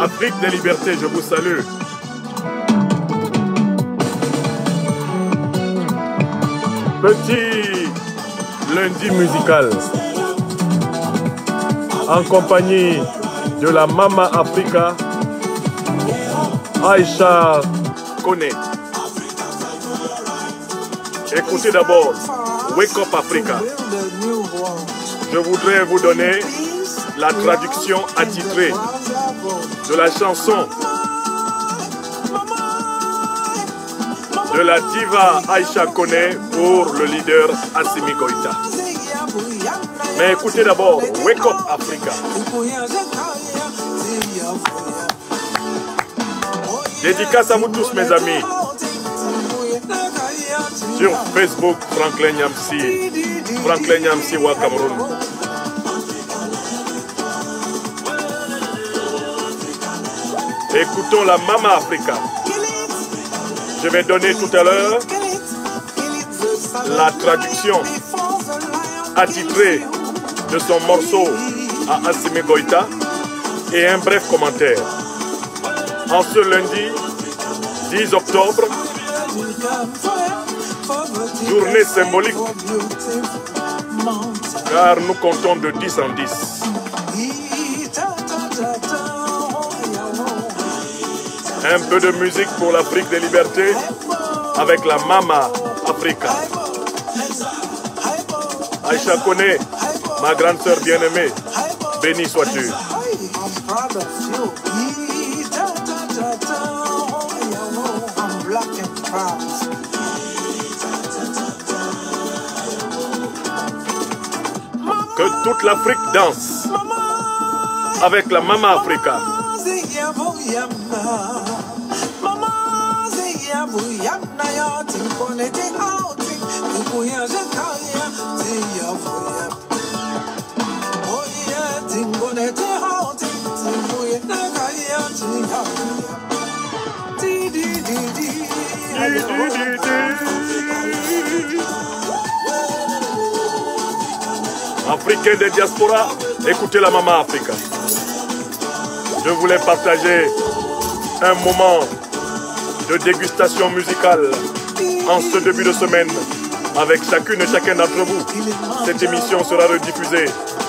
Afrique des libertés, je vous salue. Petit lundi musical en compagnie de la Mama Africa, Aïcha Kone. Écoutez d'abord Wake Up Africa. Je voudrais vous donner la traduction attitrée de la chanson de la diva Aïcha Kone pour le leader Assimi Goïta. Mais écoutez d'abord Wake Up Africa. Dédicace à vous tous mes amis. Sur Facebook, Franklin Yamsi. Franklin Yamsi wa Cameroun. Écoutons la Mama Africa. Je vais donner tout à l'heure la traduction attitrée de son morceau à Assimi Goïta et un bref commentaire. En ce lundi 10 octobre, journée symbolique, car nous comptons de 10 en 10. Un peu de musique pour l'Afrique des libertés avec la Mama Africa. Aïcha Kone, ma grande sœur bien-aimée, béni sois-tu. Que toute l'Afrique danse avec la Mama Africa. Africains des diasporas, écoutez la Mama Africa. Je voulais partager un moment de dégustation musicale en ce début de semaine avec chacune et chacun d'entre vous. Cette émission sera rediffusée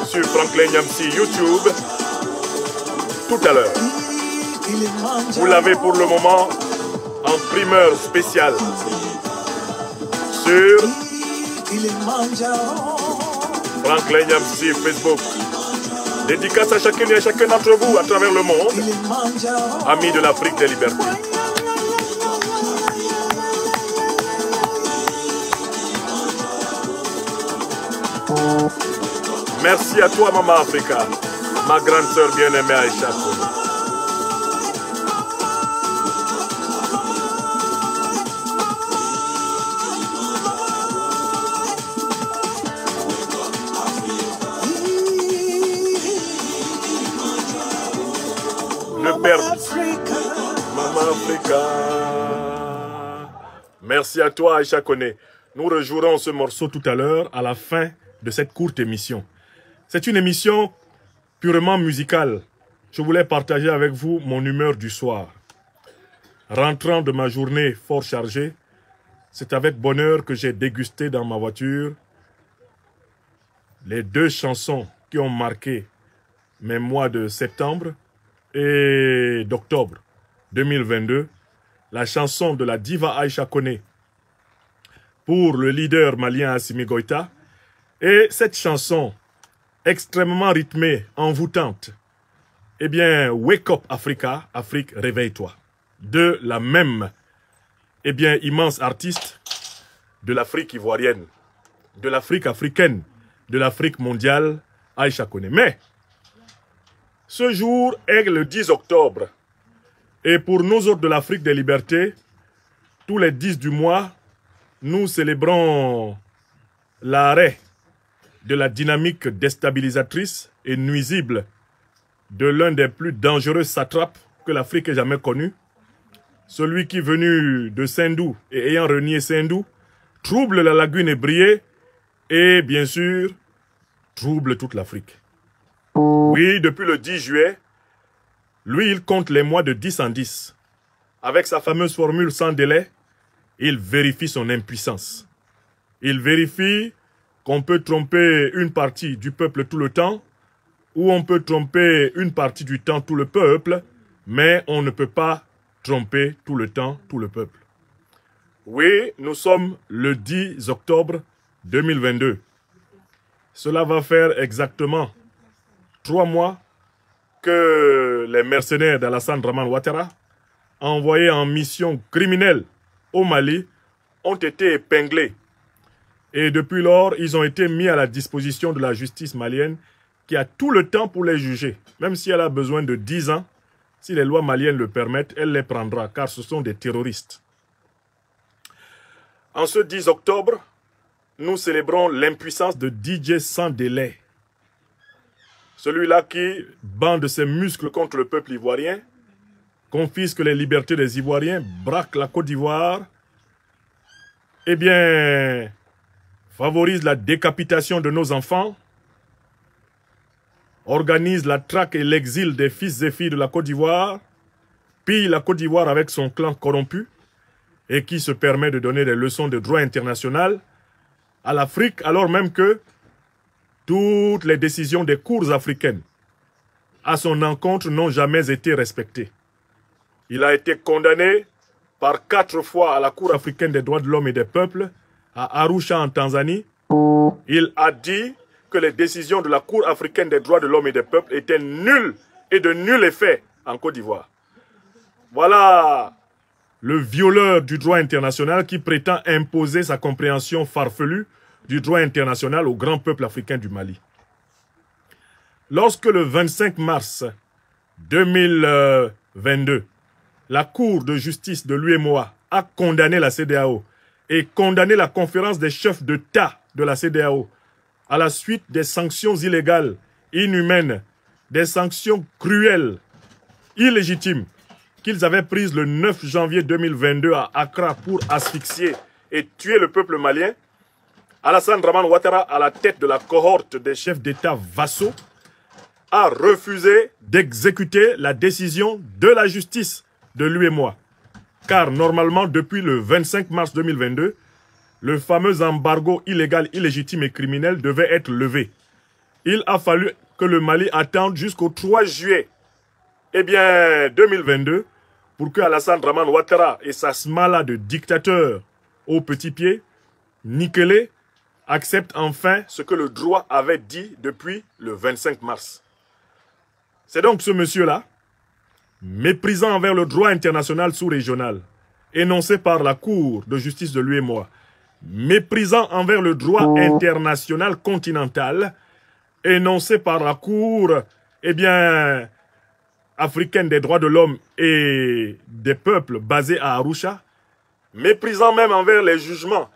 sur Franklin Yamsi YouTube tout à l'heure. Vous l'avez pour le moment en primeur spéciale sur Franklin Yamsi Facebook. Dédicace à chacune et à chacun d'entre vous à travers le monde, amis de l'Afrique des libertés. Merci à toi, Maman Africa, ma grande sœur bien-aimée Aïcha. Le père. Maman Africa. Merci à toi, Aïcha Kone. Nous rejouerons ce morceau tout à l'heure à la fin de cette courte émission. C'est une émission purement musicale. Je voulais partager avec vous mon humeur du soir. Rentrant de ma journée fort chargée, c'est avec bonheur que j'ai dégusté dans ma voiture les deux chansons qui ont marqué mes mois de septembre et d'octobre 2022. La chanson de la diva Aïcha Kone pour le leader malien Assimi Goïta et cette chanson extrêmement rythmée, envoûtante, eh bien, Wake Up Africa, Afrique, réveille-toi. De la même, eh bien, immense artiste de l'Afrique ivoirienne, de l'Afrique africaine, de l'Afrique mondiale, Aïcha Kone. Mais, ce jour est le 10 octobre. Et pour nous autres de l'Afrique des libertés, tous les 10 du mois, nous célébrons l'arrêt de la dynamique déstabilisatrice et nuisible de l'un des plus dangereux satrapes que l'Afrique ait jamais connu, celui qui venu de Sindou et ayant renié Sindou, trouble la lagune ébriée et bien sûr trouble toute l'Afrique. Oui, depuis le 10 juillet, Lui, il compte les mois de 10 en 10. Avec sa fameuse formule sans délai, il vérifie son impuissance. Il vérifie qu'on peut tromper une partie du peuple tout le temps, ou on peut tromper une partie du temps tout le peuple, mais on ne peut pas tromper tout le temps tout le peuple. Oui, nous sommes le 10 octobre 2022. Cela va faire exactement trois mois que les mercenaires d'Alassane Draman Ouattara, envoyés en mission criminelle au Mali, ont été épinglés. Et depuis lors, ils ont été mis à la disposition de la justice malienne qui a tout le temps pour les juger. Même si elle a besoin de dix ans, si les lois maliennes le permettent, elle les prendra, car ce sont des terroristes. En ce 10 octobre, nous célébrons l'impuissance de DJ sans délai. Celui-là qui bande ses muscles contre le peuple ivoirien, confisque les libertés des Ivoiriens, braque la Côte d'Ivoire, eh bien, favorise la décapitation de nos enfants, organise la traque et l'exil des fils et filles de la Côte d'Ivoire, pille la Côte d'Ivoire avec son clan corrompu, et qui se permet de donner des leçons de droit international à l'Afrique, alors même que toutes les décisions des cours africaines à son encontre n'ont jamais été respectées. Il a été condamné par quatre fois à la Cour africaine des droits de l'homme et des peuples, à Arusha en Tanzanie. Il a dit que les décisions de la Cour africaine des droits de l'homme et des peuples étaient nulles et de nul effet en Côte d'Ivoire. Voilà le violeur du droit international qui prétend imposer sa compréhension farfelue du droit international au grand peuple africain du Mali. Lorsque le 25 mars 2022, la Cour de justice de l'UMOA a condamné la CDAO et condamné la conférence des chefs d'État de la CDAO à la suite des sanctions illégales, inhumaines, des sanctions cruelles, illégitimes, qu'ils avaient prises le 9 janvier 2022 à Accra pour asphyxier et tuer le peuple malien, Alassane Draman Ouattara, à la tête de la cohorte des chefs d'État vassaux, a refusé d'exécuter la décision de la justice de lui et moi. Car normalement, depuis le 25 mars 2022, le fameux embargo illégal, illégitime et criminel devait être levé. Il a fallu que le Mali attende jusqu'au 3 juillet, eh bien, 2022, pour que Alassane Draman Ouattara et sa smala de dictateur au petit pied, nickelé, acceptent enfin ce que le droit avait dit depuis le 25 mars. C'est donc ce monsieur-là, méprisant envers le droit international sous-régional, énoncé par la Cour de justice de l'UEMOA, méprisant envers le droit international continental, énoncé par la Cour, eh bien, africaine des droits de l'homme et des peuples basée à Arusha, méprisant même envers les jugements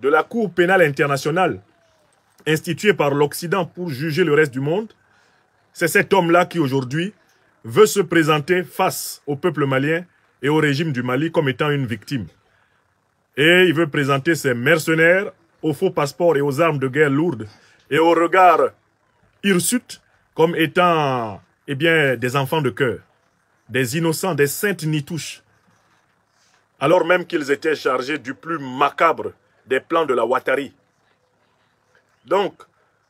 de la Cour pénale internationale instituée par l'Occident pour juger le reste du monde, c'est cet homme-là qui aujourd'hui veut se présenter face au peuple malien et au régime du Mali comme étant une victime. Et il veut présenter ses mercenaires aux faux passeports et aux armes de guerre lourdes et au regard hirsute comme étant eh bien, des enfants de cœur, des innocents, des saintes nitouches, alors même qu'ils étaient chargés du plus macabre des plans de la Watari. Donc,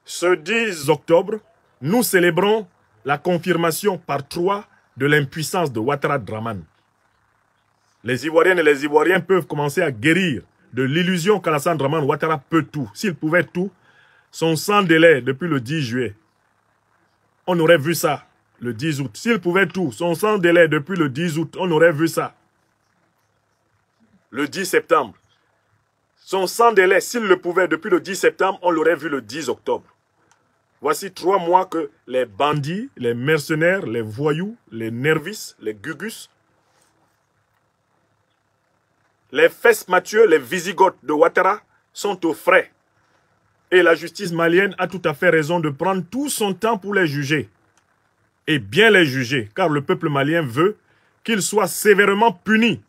ce 10 octobre, nous célébrons la confirmation par trois de l'impuissance de Ouattara Draman. Les Ivoiriennes et les Ivoiriens peuvent commencer à guérir de l'illusion qu'Alassane Draman Ouattara peut tout. S'il pouvait tout, son sans délai depuis le 10 juillet. On aurait vu ça le 10 août. S'il pouvait tout, son sans délai depuis le 10 août, on aurait vu ça. Le 10 septembre. Son sans délai, s'il le pouvait depuis le 10 septembre, on l'aurait vu le 10 octobre. Voici trois mois que les bandits, les mercenaires, les voyous, les nervis, les gugus, les fesses Mathieu, les visigoths de Ouattara sont au frais. Et la justice malienne a tout à fait raison de prendre tout son temps pour les juger. Et bien les juger, car le peuple malien veut qu'ils soient sévèrement punis.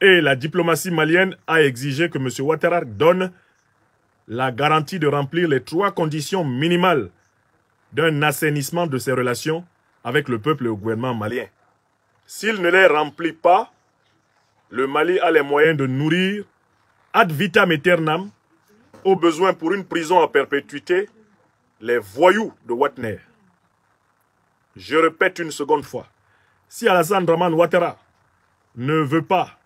Et la diplomatie malienne a exigé que M. Ouattara donne la garantie de remplir les trois conditions minimales d'un assainissement de ses relations avec le peuple et le gouvernement malien. S'il ne les remplit pas, le Mali a les moyens de nourrir ad vitam aeternam, au besoin pour une prison à perpétuité, les voyous de Watner. Je répète une seconde fois. Si Alassane Draman Ouattara ne veut pas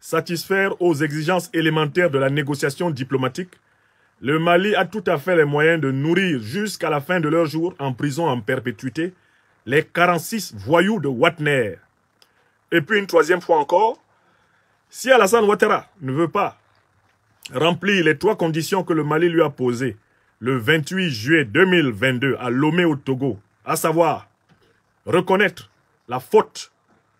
satisfaire aux exigences élémentaires de la négociation diplomatique, le Mali a tout à fait les moyens de nourrir jusqu'à la fin de leur jour en prison en perpétuité les 46 voyous de Watner. Et puis une troisième fois encore, si Alassane Ouattara ne veut pas remplir les trois conditions que le Mali lui a posées le 28 juillet 2022 à Lomé au Togo, à savoir reconnaître la faute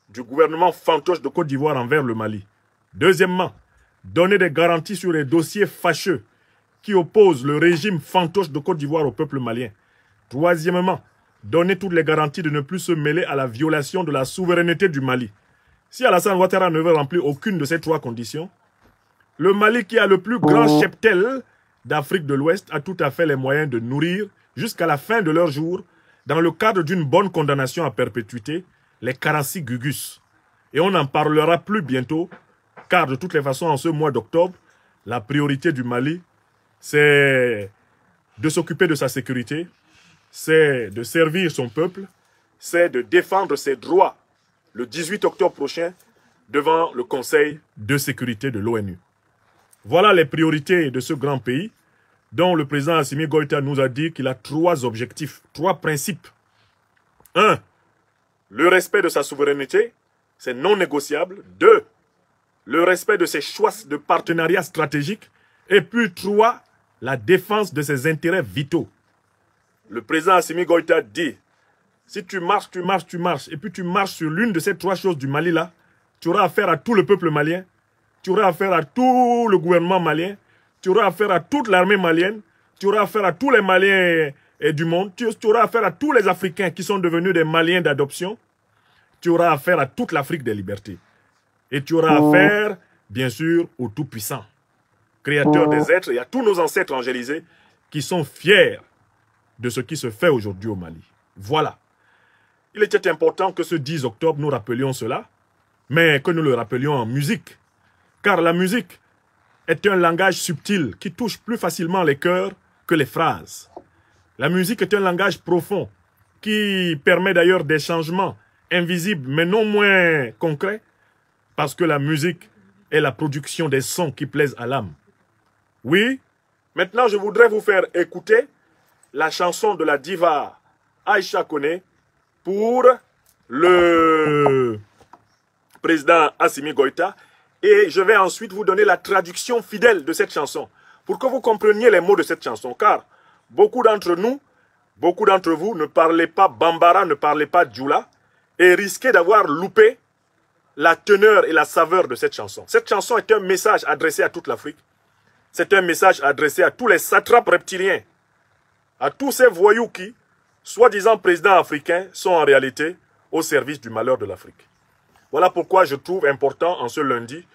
du gouvernement fantoche de Côte d'Ivoire envers le Mali. Deuxièmement, donner des garanties sur les dossiers fâcheux qui opposent le régime fantoche de Côte d'Ivoire au peuple malien. Troisièmement, donner toutes les garanties de ne plus se mêler à la violation de la souveraineté du Mali. Si Alassane Ouattara ne veut remplir aucune de ces trois conditions, le Mali qui a le plus grand cheptel d'Afrique de l'Ouest a tout à fait les moyens de nourrir, jusqu'à la fin de leur jour, dans le cadre d'une bonne condamnation à perpétuité, les Karassi Gugus. Et on n'en parlera plus bientôt, car de toutes les façons, en ce mois d'octobre, la priorité du Mali, c'est de s'occuper de sa sécurité, c'est de servir son peuple, c'est de défendre ses droits le 18 octobre prochain devant le Conseil de sécurité de l'ONU. Voilà les priorités de ce grand pays dont le président Assimi Goïta nous a dit qu'il a trois objectifs, trois principes. Un, le respect de sa souveraineté, c'est non négociable. Deux, le respect de ses choix de partenariat stratégique. Et puis trois, la défense de ses intérêts vitaux. Le président Assimi Goïta dit, si tu marches, tu marches, tu marches, et puis tu marches sur l'une de ces trois choses du Mali là, tu auras affaire à tout le peuple malien, tu auras affaire à tout le gouvernement malien, tu auras affaire à toute l'armée malienne, tu auras affaire à tous les Maliens et du monde, tu, tu auras affaire à tous les Africains qui sont devenus des Maliens d'adoption, tu auras affaire à toute l'Afrique des libertés. Et tu auras affaire, bien sûr, au Tout-Puissant créateur des êtres, et à tous nos ancêtres angélisés qui sont fiers de ce qui se fait aujourd'hui au Mali. Voilà. Il était important que ce 10 octobre, nous rappelions cela, mais que nous le rappelions en musique. Car la musique est un langage subtil qui touche plus facilement les cœurs que les phrases. La musique est un langage profond qui permet d'ailleurs des changements invisibles mais non moins concrets parce que la musique est la production des sons qui plaisent à l'âme. Oui, maintenant je voudrais vous faire écouter la chanson de la diva Aïcha Kone pour le président Assimi Goïta. Et je vais ensuite vous donner la traduction fidèle de cette chanson pour que vous compreniez les mots de cette chanson. Car beaucoup d'entre nous, beaucoup d'entre vous ne parlez pas Bambara, ne parlez pas Djoula et risquez d'avoir loupé la teneur et la saveur de cette chanson. Cette chanson est un message adressé à toute l'Afrique c'est un message adressé à tous les satrapes reptiliens, à tous ces voyous qui, soi-disant présidents africains, sont en réalité au service du malheur de l'Afrique. Voilà pourquoi je trouve important en ce lundi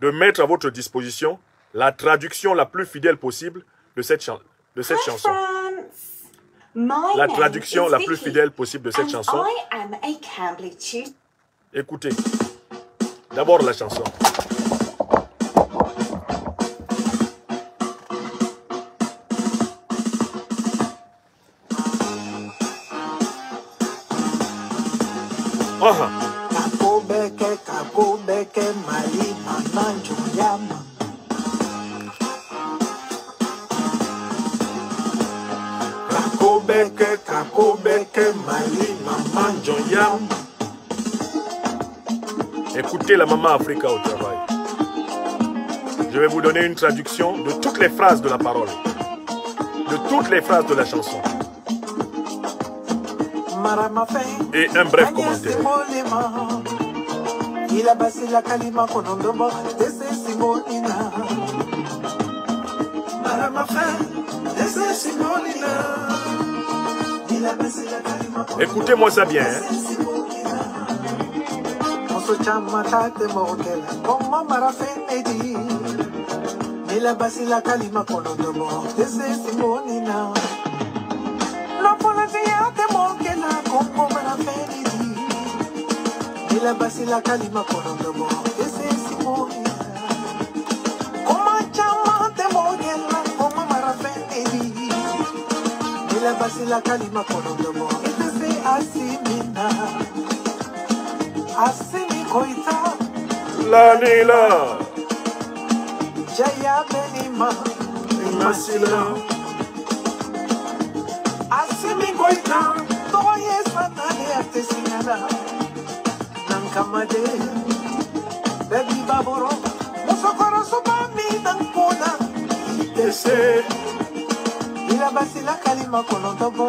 de mettre à votre disposition la traduction la plus fidèle possible de cette, de cette chanson. La traduction la plus fidèle possible de cette chanson. Écoutez. D'abord la chanson. Écoutez la maman Africa au travail. Je vais vous donner une traduction de toutes les phrases de la parole. De toutes les phrases de la chanson. Et un bref commentaire. Écoutez-moi ça bien. Hein? totsamatlatemo hotela komma marafenedi nilabasila kalima konodomo esesimoni na napolatiyatemo komma marafenedi nilabasila kalima konodomo esesimoni kommacamatemo komma marafenedi nilabasila kalima konodomo etese asimina asimina koita Lanila. jaya benima Masila. asimi koita toye satane atesinyana nankamade bebi baboro musokoro sobami nankuna itese Ese. ila basila kalima kolondobo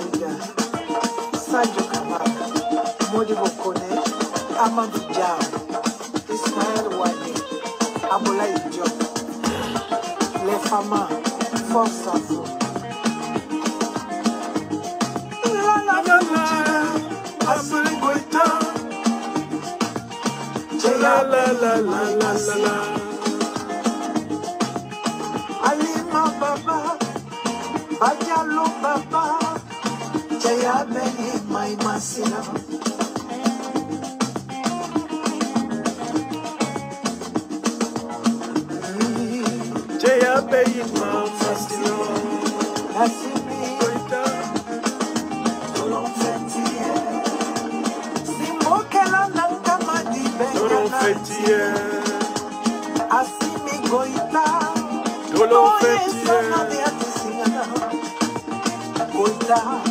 Sadio Kamara. Modibo Kone. Amadou Diaw. Ismaël Wade. Aboulaye Diop. Les femmes, force à vous. Asimi Goita. La la la la la la la. Alima Baba, Bajalo Baba, Jaya Beni Mai Masina. Jaya Beyima Masila. Asimi, Goita. Tolon Fetiye. Simbo Kela Nanga Madi Dolon Bengana. Fetiye. Asimi Goita. Dolon Oye, Fetiye. Sana de Atisingana. Goita.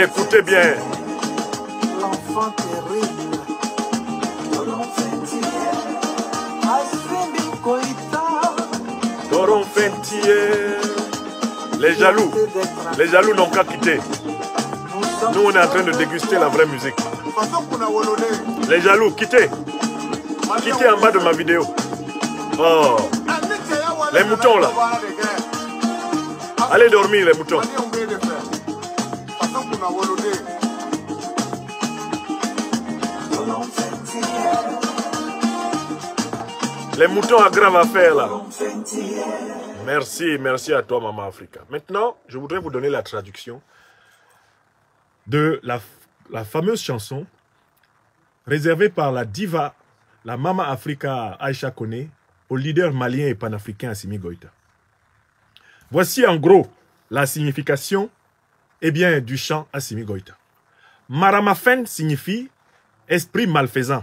Écoutez bien. L'enfant terrible. Fetiye. Les jaloux. Les jaloux n'ont qu'à quitter. Nous, on est en train de déguster la vraie musique. Les jaloux, quittez. Quittez en bas de ma vidéo. Oh, Les moutons, là. allez dormir, les moutons. Les moutons à grave affaire, là. Merci, merci à toi, Maman Africa. Maintenant, je voudrais vous donner la traduction de la, la fameuse chanson réservée par la diva, la Mama Africa Aïcha Kone, au leader malien et panafricain Assimi Goïta. Voici en gros la signification eh bien, du chant Assimi Goïta. Maramafen signifie esprit malfaisant.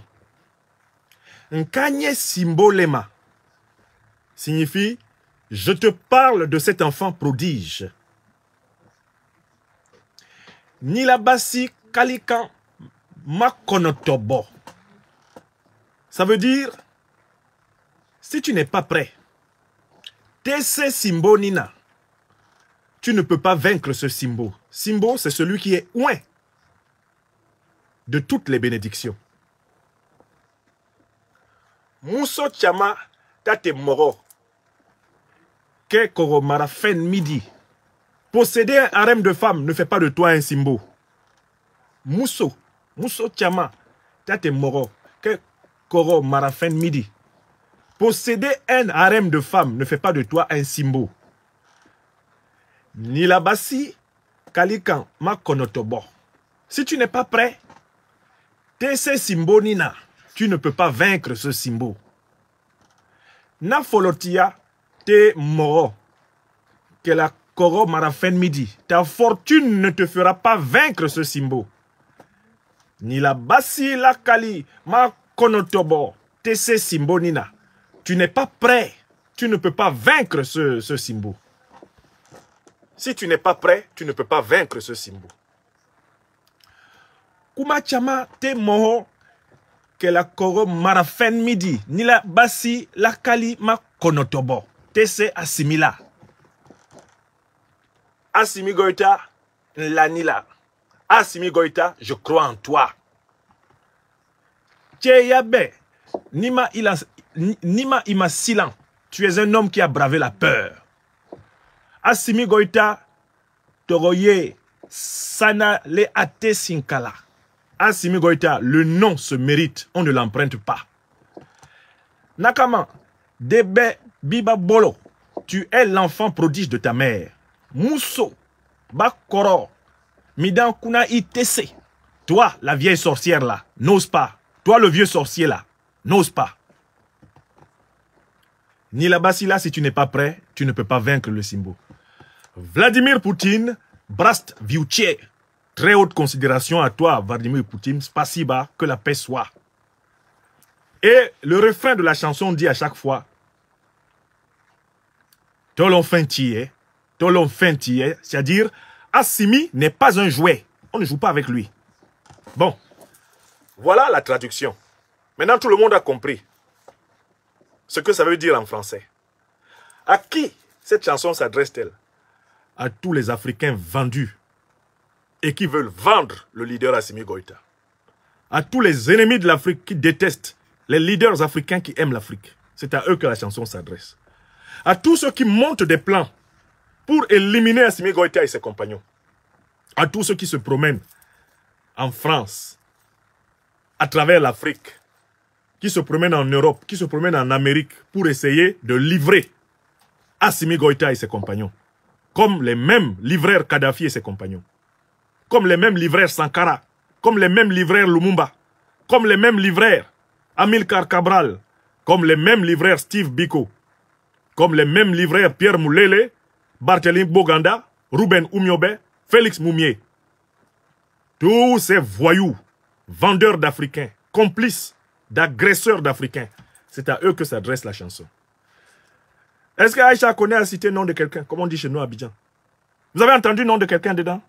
Nkanye Simbolema signifie je te parle de cet enfant prodige. Nilabasi Kalikan Makonotobo. Ça veut dire, si tu n'es pas prêt, Tese Simbo Nina, tu ne peux pas vaincre ce Simbo. Simbo, c'est celui qui est loin de toutes les bénédictions. Mousso Chama Tate Moro, Ke Koro Marafen Midi. Posséder un harem de femmes ne fait pas de toi un Simbo. Mousso, Mousso Chama Tate Moro, Ke Koro Marafen Midi. Posséder un harem de femmes ne fait pas de toi un Simbo. Nilabasi Kalikan Makonotobo. Si tu n'es pas prêt, Tese Simbo Nina, tu ne peux pas vaincre ce Simbo. Na Folotia Te Moro, que la koro marafen midi. Ta fortune ne te fera pas vaincre ce Simbo. Ni la basi la kali ma konotobo. Tese Simbo nina. Tu n'es pas prêt. Tu ne peux pas vaincre ce, ce. Si tu n'es pas prêt, tu ne peux pas vaincre ce Simbo. Kuma chama te moho la koro marafen midi. Ni la basi la kali ma konotobo. Tese assimila. Assimi Goïta, Lanila. Assimi Goïta, je crois en toi. Tcheyabe, Nima, Ila- Ni- Nima Ima Silan, tu es un homme qui a bravé la peur. Assimi Goïta, Toroye, Sana Le Ate Sinkala. Assimi Goïta, le nom se mérite, on ne l'emprunte pas. Nakama, Debe Biba Bolo, tu es l'enfant prodige de ta mère. Mousso, Bakoro, Midan Kuna. Toi, la vieille sorcière là, n'ose pas. Toi, le vieux sorcier là, n'ose pas. Ni la là, si tu n'es pas prêt, tu ne peux pas vaincre le Simbo. Vladimir Poutine, Brast Viuche. Très haute considération à toi, Vladimir Poutine. Spasiba, que la paix soit. Et le refrain de la chanson dit à chaque fois Tolon Fentier, Tolon Fentier, c'est-à-dire Assimi n'est pas un jouet. On ne joue pas avec lui. Bon, voilà la traduction. Maintenant, tout le monde a compris ce que ça veut dire en français. À qui cette chanson s'adresse-t-elle? À tous les Africains vendus et qui veulent vendre le leader Assimi Goïta. À tous les ennemis de l'Afrique qui détestent les leaders africains qui aiment l'Afrique. C'est à eux que la chanson s'adresse. À tous ceux qui montent des plans pour éliminer Assimi Goïta et ses compagnons. À tous ceux qui se promènent en France, à travers l'Afrique, qui se promènent en Europe, qui se promènent en Amérique pour essayer de livrer Assimi Goïta et ses compagnons. Comme les mêmes livreurs Kadhafi et ses compagnons. Comme les mêmes livreurs Sankara. Comme les mêmes livreurs Lumumba. Comme les mêmes livreurs Amilcar Cabral. Comme les mêmes livreurs Steve Biko. Comme les mêmes livreurs Pierre Moulele, Barthélémy Boganda, Ruben Oumiobe, Félix Moumier. Tous ces voyous, vendeurs d'Africains, complices d'agresseurs d'Africains, c'est à eux que s'adresse la chanson. Est-ce que Aïcha connaît à citer le nom de quelqu'un, comme on dit chez nous à Abidjan? Vous avez entendu le nom de quelqu'un dedans?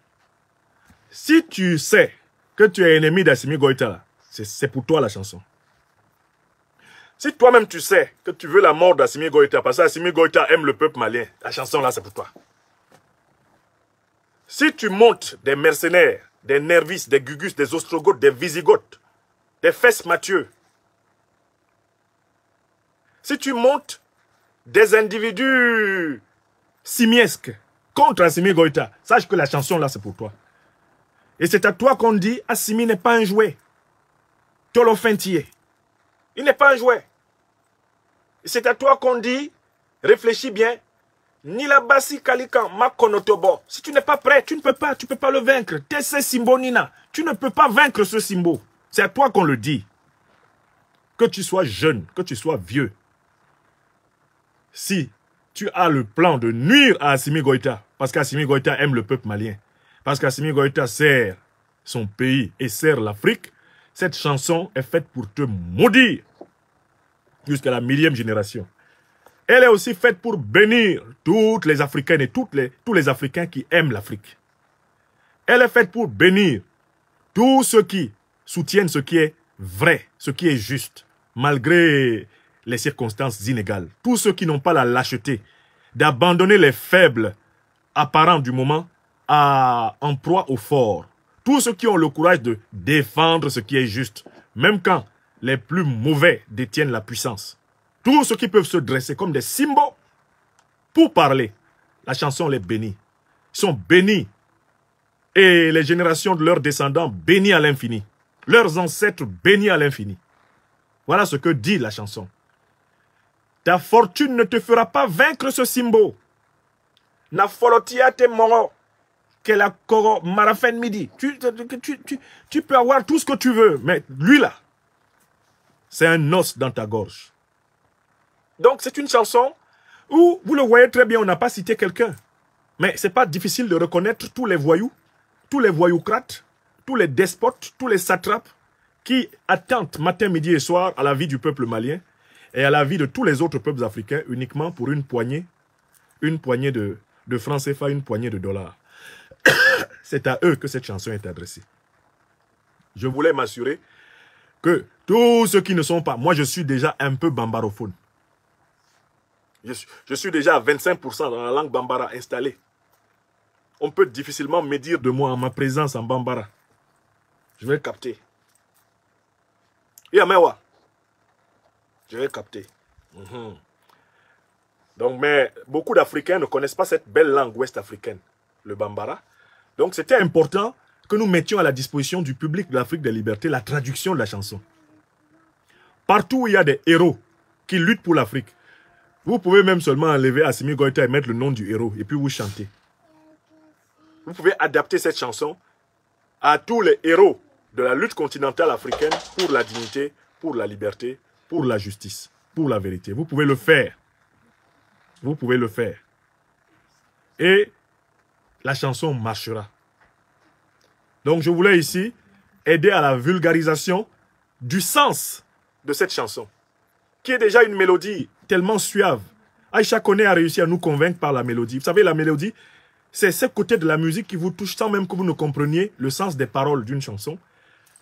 Si tu sais que tu es ennemi d'Assimi Goïta, c'est pour toi la chanson. Si toi-même tu sais que tu veux la mort d'Assimi Goïta, parce qu'Assimi Goïta aime le peuple malien, la chanson là c'est pour toi. Si tu montes des mercenaires, des nervis, des gugus, des ostrogoths, des visigoths, des fesses Mathieu, si tu montes des individus simiesques contre Assimi Goïta, sache que la chanson là c'est pour toi. Et c'est à toi qu'on dit Assimi n'est pas un jouet. Tolo Fentier. Il n'est pas un jouet. Et c'est à toi qu'on dit réfléchis bien. Nila Basi Kalikan Makonotobo. Si tu n'es pas prêt, tu ne peux pas, tu peux pas le vaincre. Tese Simbo Nina. Tu ne peux pas vaincre ce Simbo. C'est à toi qu'on le dit. Que tu sois jeune, que tu sois vieux. Si tu as le plan de nuire à Assimi Goïta, parce qu'Assimi Goïta aime le peuple malien, parce qu'Assimi Goïta sert son pays et sert l'Afrique, cette chanson est faite pour te maudire jusqu'à la millième génération. Elle est aussi faite pour bénir toutes les Africaines et les, tous les Africains qui aiment l'Afrique. Elle est faite pour bénir tous ceux qui soutiennent ce qui est vrai, ce qui est juste, malgré les circonstances inégales. Tous ceux qui n'ont pas la lâcheté d'abandonner les faibles apparents du moment à, en proie au fort. Tous ceux qui ont le courage de défendre ce qui est juste, même quand les plus mauvais détiennent la puissance. Tous ceux qui peuvent se dresser comme des symboles pour parler. La chanson les bénit. Ils sont bénis. Et les générations de leurs descendants bénis à l'infini. Leurs ancêtres bénis à l'infini. Voilà ce que dit la chanson. Ta fortune ne te fera pas vaincre ce symbole. Na folotia te moro. Que la koro marafen midi. Tu, tu, tu, tu peux avoir tout ce que tu veux. Mais lui là, c'est un os dans ta gorge. Donc c'est une chanson où, vous le voyez très bien, on n'a pas cité quelqu'un. Mais c'est pas difficile de reconnaître tous les voyous, tous les voyoucrates, tous les despotes, tous les satrapes qui attentent matin, midi et soir à la vie du peuple malien et à la vie de tous les autres peuples africains uniquement pour une poignée, une poignée de, de francs CFA, une poignée de dollars. C'est à eux que cette chanson est adressée. Je voulais m'assurer que tous ceux qui ne sont pas, moi je suis déjà un peu bambarophone. Je suis, déjà à 25% dans la langue bambara installée. On peut difficilement médire de moi en ma présence en bambara. Je vais capter. Yamewa. Je vais capter. Mhm. Donc, mais beaucoup d'Africains ne connaissent pas cette belle langue ouest-africaine, le bambara. Donc, c'était important que nous mettions à la disposition du public de l'Afrique des libertés la traduction de la chanson. Partout où il y a des héros qui luttent pour l'Afrique, vous pouvez même seulement enlever Assimi Goïta et mettre le nom du héros et puis vous chantez. Vous pouvez adapter cette chanson à tous les héros de la lutte continentale africaine pour la dignité, pour la liberté, pour la justice, pour la vérité. Vous pouvez le faire. Vous pouvez le faire. Et la chanson marchera. Donc je voulais ici aider à la vulgarisation du sens de cette chanson, qui est déjà une mélodie tellement suave. Aïcha Kone a réussi à nous convaincre par la mélodie. Vous savez, la mélodie, c'est ce côté de la musique qui vous touche sans même que vous ne compreniez le sens des paroles d'une chanson.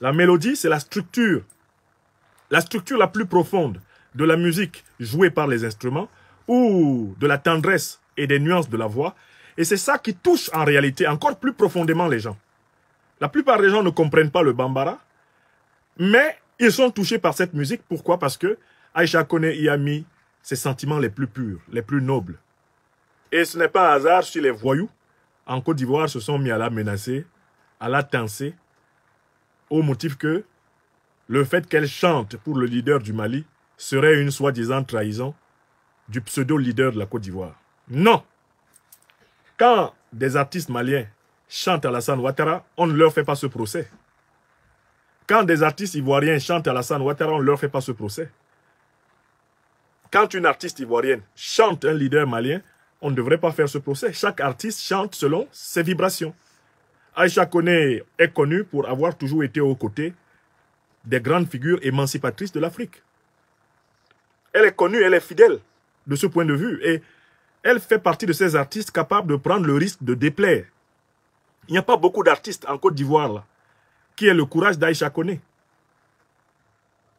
La mélodie, c'est la structure, la structure la plus profonde de la musique jouée par les instruments ou de la tendresse et des nuances de la voix. Et c'est ça qui touche en réalité encore plus profondément les gens. La plupart des gens ne comprennent pas le bambara, mais ils sont touchés par cette musique. Pourquoi? Parce que Aïcha Kone y a mis ses sentiments les plus purs, les plus nobles. Et ce n'est pas un hasard si les voyous en Côte d'Ivoire se sont mis à la menacer, à la tenser, au motif que le fait qu'elle chante pour le leader du Mali serait une soi-disant trahison du pseudo-leader de la Côte d'Ivoire. Non Quand des artistes maliens chantent Alassane Ouattara, on ne leur fait pas ce procès. Quand des artistes ivoiriens chantent Alassane Ouattara, on ne leur fait pas ce procès. Quand une artiste ivoirienne chante un leader malien, on ne devrait pas faire ce procès. Chaque artiste chante selon ses vibrations. Aïcha Kone est connue pour avoir toujours été aux côtés des grandes figures émancipatrices de l'Afrique. Elle est connue, elle est fidèle de ce point de vue. Et elle fait partie de ces artistes capables de prendre le risque de déplaire. Il n'y a pas beaucoup d'artistes en Côte d'Ivoire qui aient le courage d'Aïcha Kone.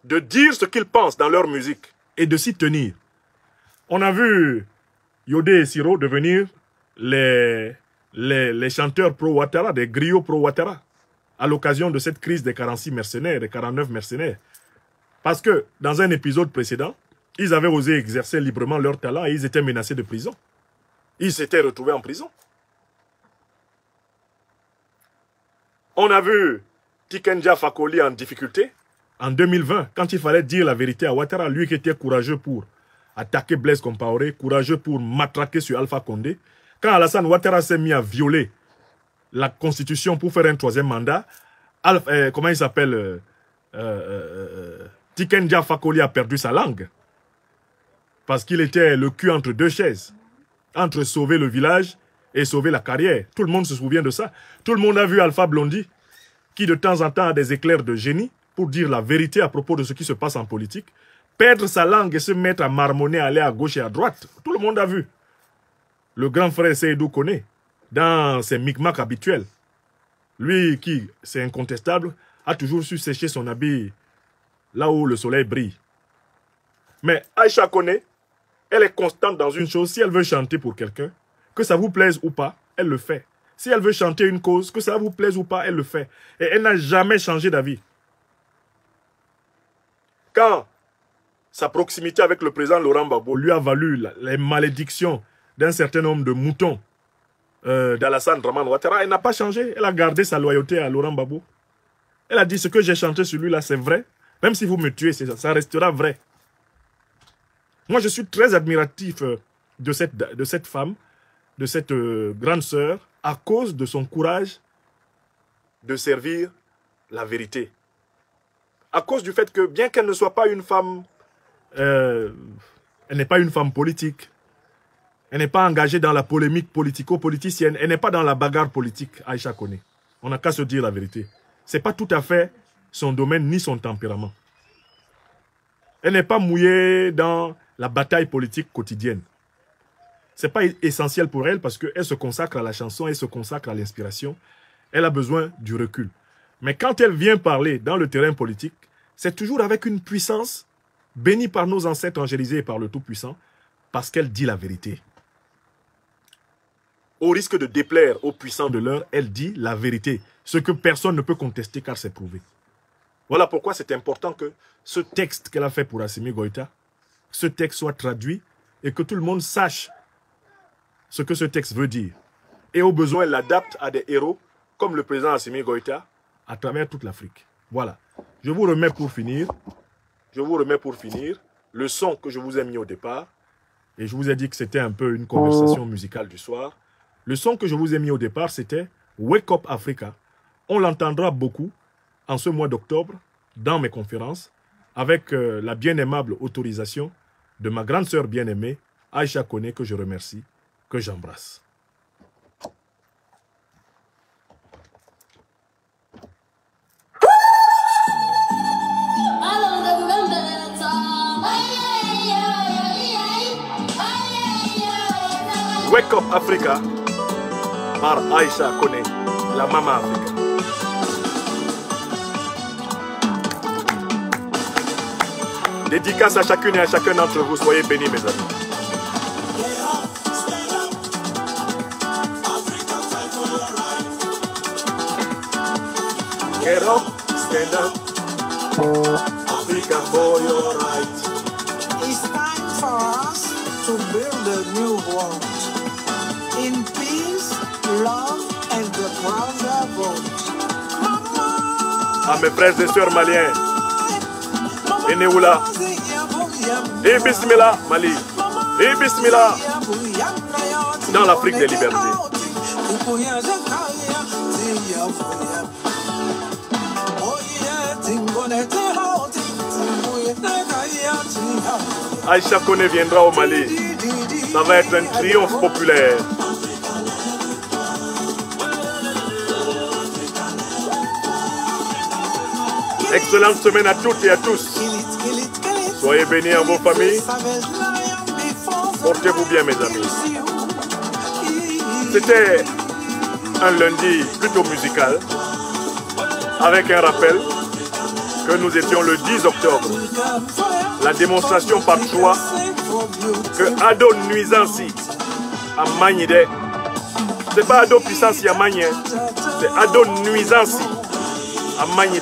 De dire ce qu'ils pensent dans leur musique et de s'y tenir. On a vu Yodé et Siro devenir les, les, les chanteurs pro-Ouattara, des griots pro-Ouattara, à l'occasion de cette crise des 46 mercenaires, des 49 mercenaires. Parce que dans un épisode précédent, ils avaient osé exercer librement leur talent et ils étaient menacés de prison. Ils s'étaient retrouvés en prison. On a vu Tikenja Fakoli en difficulté en 2020, quand il fallait dire la vérité à Ouattara, lui qui était courageux pour attaquer Blaise Compaoré, courageux pour matraquer sur Alpha Condé. Quand Alassane Ouattara s'est mis à violer la constitution pour faire un troisième mandat, euh, comment il s'appelle euh, euh, euh, Fakoli a perdu sa langue. Parce qu'il était le cul entre deux chaises. Entre sauver le village et sauver la carrière. Tout le monde se souvient de ça. Tout le monde a vu Alpha Blondy, qui de temps en temps a des éclairs de génie pour dire la vérité à propos de ce qui se passe en politique. Perdre sa langue et se mettre à marmonner, aller à gauche et à droite. Tout le monde a vu. Le grand frère Seydou connaît, dans ses micmacs habituels. Lui qui, c'est incontestable, a toujours su sécher son habit là où le soleil brille. Mais Aïcha connaît, elle est constante dans une chose. Si elle veut chanter pour quelqu'un, que ça vous plaise ou pas, elle le fait. Si elle veut chanter une cause, que ça vous plaise ou pas, elle le fait. Et elle n'a jamais changé d'avis. Quand sa proximité avec le président Laurent Gbagbo lui a valu les malédictions d'un certain nombre de moutons euh, d'Alassane Draman Ouattara, elle n'a pas changé. Elle a gardé sa loyauté à Laurent Gbagbo. Elle a dit ce que j'ai chanté sur lui là, c'est vrai. Même si vous me tuez, ça restera vrai. Moi, je suis très admiratif euh, de cette, de cette femme, de cette euh, grande sœur, à cause de son courage de servir la vérité. À cause du fait que, bien qu'elle ne soit pas une femme, euh, elle n'est pas une femme politique, Elle n'est pas engagée dans la polémique politico-politicienne. Elle n'est pas dans la bagarre politique, Aïcha Kone. On n'a qu'à se dire la vérité. C'est pas tout à fait son domaine ni son tempérament. Elle n'est pas mouillée dans la bataille politique quotidienne. C'est pas essentiel pour elle parce qu'elle se consacre à la chanson, elle se consacre à l'inspiration. Elle a besoin du recul. Mais quand elle vient parler dans le terrain politique, c'est toujours avec une puissance bénie par nos ancêtres angélisés et par le Tout-Puissant, parce qu'elle dit la vérité. Au risque de déplaire aux puissants de l'heure, elle dit la vérité, ce que personne ne peut contester car c'est prouvé. Voilà pourquoi c'est important que ce texte qu'elle a fait pour Assimi Goïta, ce texte soit traduit et que tout le monde sache ce que ce texte veut dire. Et au besoin, elle l'adapte à des héros comme le président Assimi Goïta à travers toute l'Afrique. Voilà. Je vous remets pour finir, je vous remets pour finir le son que je vous ai mis au départ. Et je vous ai dit que c'était un peu une conversation musicale du soir. Le son que je vous ai mis au départ, c'était Wake Up Africa. On l'entendra beaucoup en ce mois d'octobre dans mes conférences avec euh, la bien aimable autorisation de ma grande sœur bien-aimée, Aïcha Kone, que je remercie, que j'embrasse. Wake Up Africa par Aïcha Kone, la maman Africa. Dédicace à chacune et à chacun d'entre vous. Soyez bénis, mes amis. Get up, stand up. Africa for your right. It's time for us to build a new world in peace, love, and the brotherhood. À mes frères et sœurs maliens, Eneoula, et Bismillah, Mali, et Bismillah, dans l'Afrique des libertés. Aïcha Kone viendra au Mali. Ça va être un triomphe populaire. Excellente semaine à toutes et à tous. Soyez bénis en vos familles. Portez-vous bien, mes amis. C'était un lundi plutôt musical, avec un rappel que nous étions le 10 octobre. La démonstration par choix que Ado Nuisansi a magné. C'est pas Ado Puissance a magné, c'est Ado Nuisansi a magné.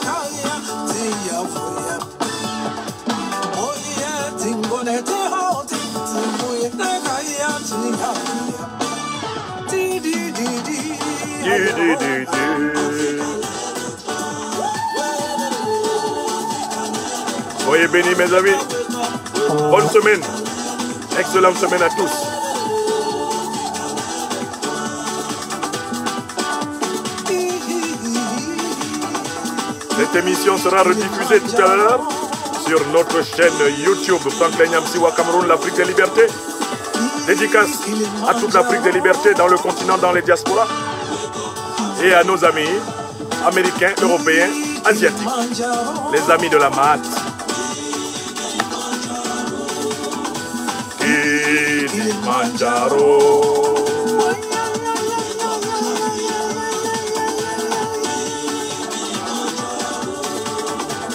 Bénis, mes amis. Bonne semaine. Excellente semaine à tous. Cette émission sera rediffusée tout à l'heure sur notre chaîne YouTube Franklin Yamsiwa Cameroun, l'Afrique des libertés. Dédicace à toute l'Afrique des libertés dans le continent, dans les diasporas. Et à nos amis américains, européens, asiatiques. Les amis de la mat. Kilimanjaro.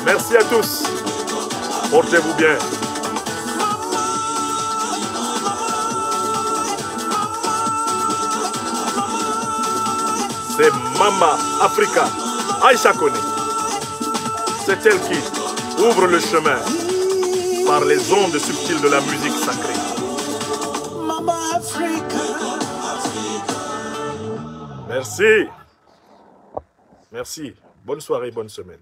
Merci à tous. Portez-vous bien. C'est Mama Africa, Aïcha. C'est elle qui Ouvre le chemin par les ondes subtiles de la musique sacrée. Merci. Merci. Bonne soirée, bonne semaine.